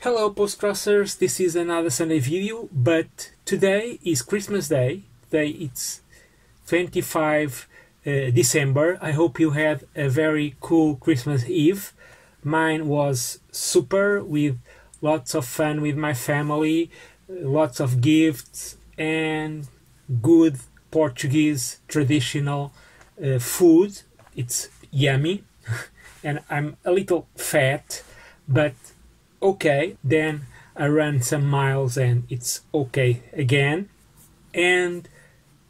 Hello Postcrossers, this is another Sunday video, but today is Christmas Day. Today it's 25 uh, December. I hope you had a very cool Christmas Eve. Mine was super with lots of fun with my family, lots of gifts and good Portuguese traditional uh, food. It's yummy and I'm a little fat, but okay. Then I ran some miles and it's okay again. And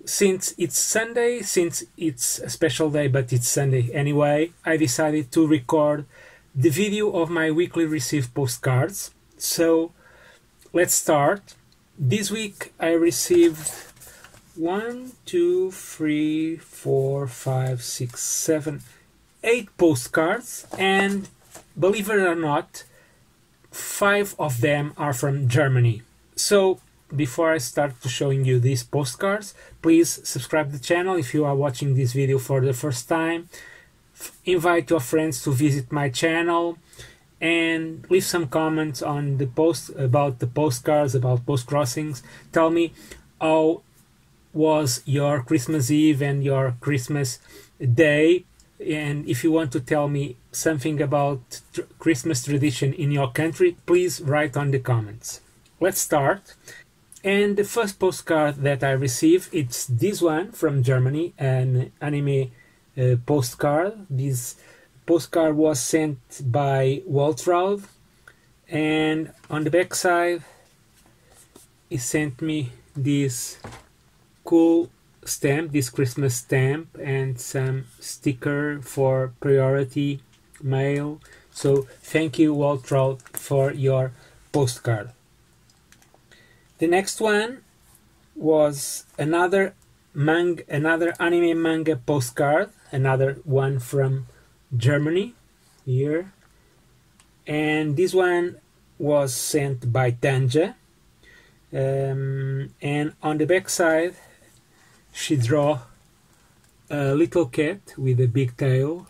since it's Sunday, since it's a special day, but it's Sunday anyway, I decided to record the video of my weekly received postcards. So let's start. This week I received one, two, three, four, five, six, seven, eight postcards, and believe it or not, five of them are from Germany. So before I start to showing you these postcards, please subscribe the channel if you are watching this video for the first time. F- invite your friends to visit my channel and leave some comments on the post about the postcards about post crossings. Tell me how was your Christmas Eve and your Christmas day and if you want to tell me something about tr- Christmas tradition in your country, please write on the comments. Let's start. And the first postcard that I received, it's this one from Germany, an anime uh, postcard. This postcard was sent by Waltraud, and on the back side, he sent me this cool stamp, this Christmas stamp, and some sticker for priority mail. So thank you, Waltraud, for your postcard. The next one was another mang another anime manga postcard, another one from Germany here. And this one was sent by Tanja. Um, and on the back side she draw a little cat with a big tail.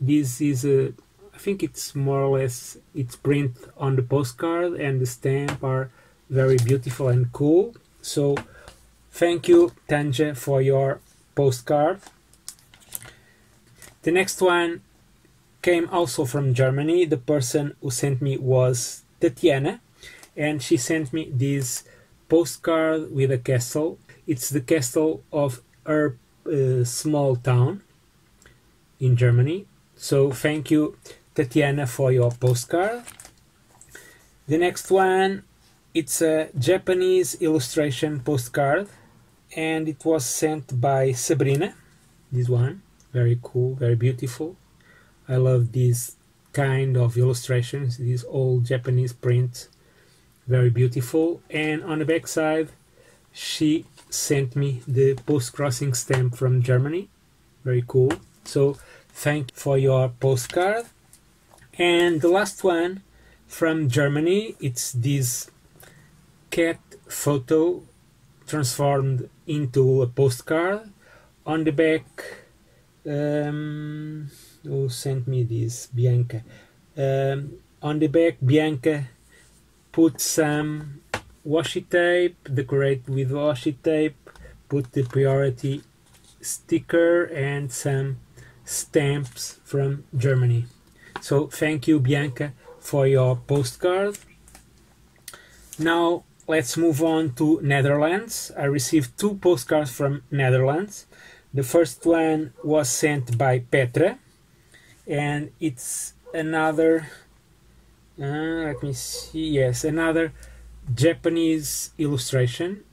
This is a, I think it's more or less it's print on the postcard and the stamp are very beautiful and cool. So thank you Tanja for your postcard. The next one came also from Germany. The person who sent me was Tatiana and she sent me this postcard with a castle it's the castle of her uh, small town in Germany. So thank you, Tatiana, for your postcard. The next one, it's a Japanese illustration postcard, and it was sent by Sabrina. This one, very cool, very beautiful. I love these kind of illustrations, these old Japanese prints, very beautiful. And on the back side, she sent me the post crossing stamp from Germany. Very cool. So thank for your postcard. And the last one from Germany, it's this cat photo transformed into a postcard. On the back, um, who sent me this? Bianca. Um, on the back, Bianca put some washi tape, decorate with washi tape, put the priority sticker and some stamps from Germany. So thank you Bianca for your postcard. Now let's move on to Netherlands. I received two postcards from Netherlands. The first one was sent by Petra and it's another uh, let me see yes another Japanese illustration,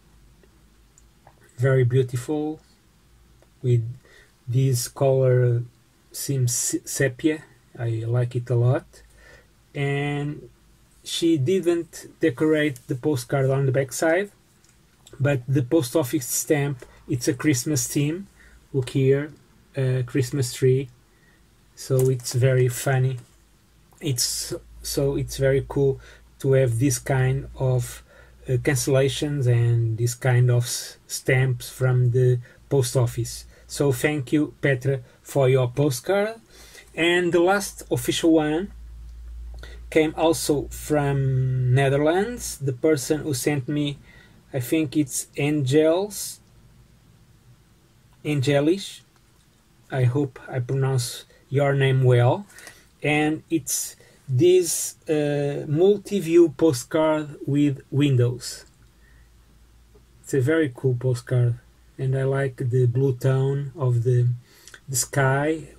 very beautiful, with this color seems sepia. I like it a lot, and she didn't decorate the postcard on the backside, but the post office stamp. It's a Christmas theme. Look here, a Christmas tree. So it's very funny. It's so it's very cool to have this kind of uh, cancellations and this kind of stamps from the post office. So thank you, Petra, for your postcard. And the last official one, came also from Netherlands. The person who sent me, I think it's Angels, Angelish. I hope I pronounce your name well. And it's this uh, multi-view postcard with windows. It's a very cool postcard, and I like the blue tone of the the sky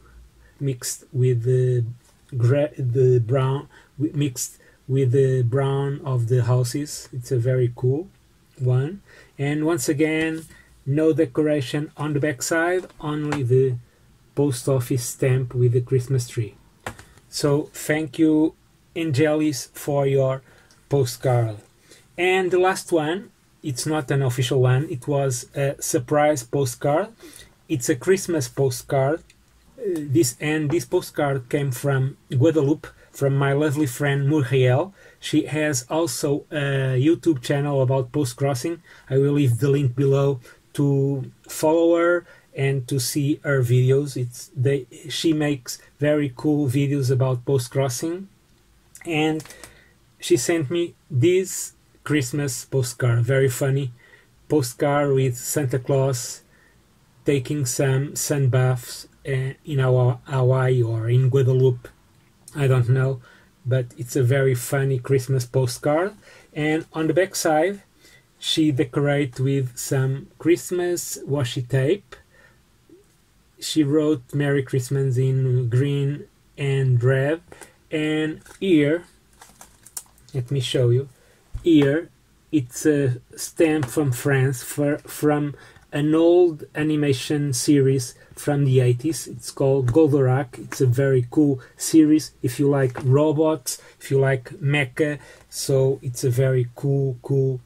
mixed with the the brown mixed with the brown of the houses. It's a very cool one. And once again, no decoration on the backside, only the post office stamp with the Christmas tree. So thank you, Angelis, for your postcard. And the last one, it's not an official one, it was a surprise postcard. It's a Christmas postcard. Uh, this and this postcard came from Guadeloupe from my lovely friend Murielle. She has also a YouTube channel about post crossing. I will leave the link below to follow her and to see her videos. It's they she makes very cool videos about post crossing, and she sent me this Christmas postcard, very funny postcard with Santa Claus taking some sun baths uh, in our Hawaii or in Guadeloupe I don't know, but it's a very funny Christmas postcard. And on the back side, she decorated with some Christmas washi tape. She wrote Merry Christmas in green and red. And here, let me show you. Here, it's a stamp from France for, from an old animation series from the 80s. It's called Goldorak. It's a very cool series if you like robots, if you like mecha. So it's a very cool, cool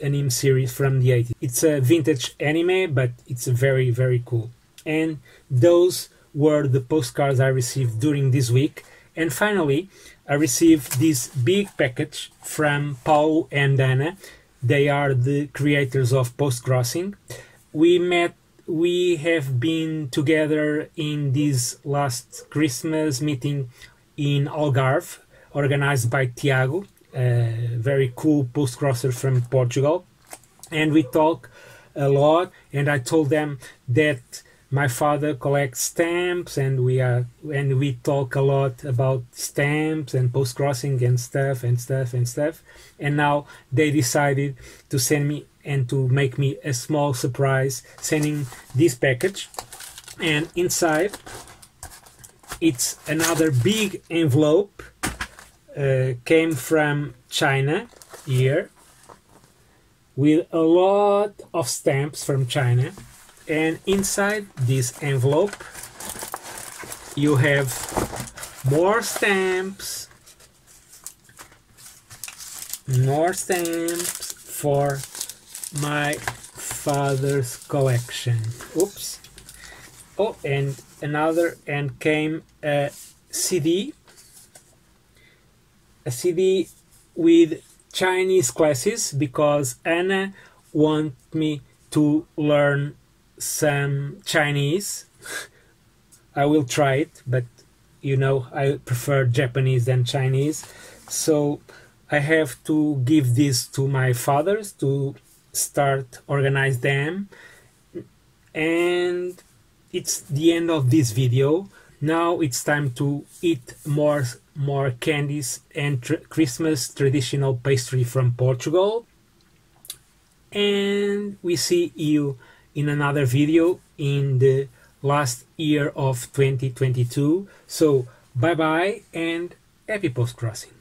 anime series from the 80s. It's a vintage anime, but it's very, very cool. And those were the postcards I received during this week. And finally, I received this big package from Paul and Anna. They are the creators of Postcrossing. We met we have been together in this last Christmas meeting in Algarve, organized by Tiago, a very cool post crosser from Portugal. And we talk a lot, and I told them that my father collects stamps and we are and we talk a lot about stamps and post crossing and stuff and stuff and stuff. And now they decided to send me and to make me a small surprise sending this package. And inside it's another big envelope uh, came from China here with a lot of stamps from China and inside this envelope you have more stamps more stamps for my father's collection. Oops. Oh, and another, and came a CD, a CD with Chinese classes because Anna want me to learn some Chinese. I will try it, but you know I prefer Japanese than Chinese, so I have to give this to my fathers to start organize them. And it's the end of this video. Now it's time to eat more more candies and tr christmas traditional pastry from portugal. And we see you in another video in the last year of 2022 so bye bye and happy post crossing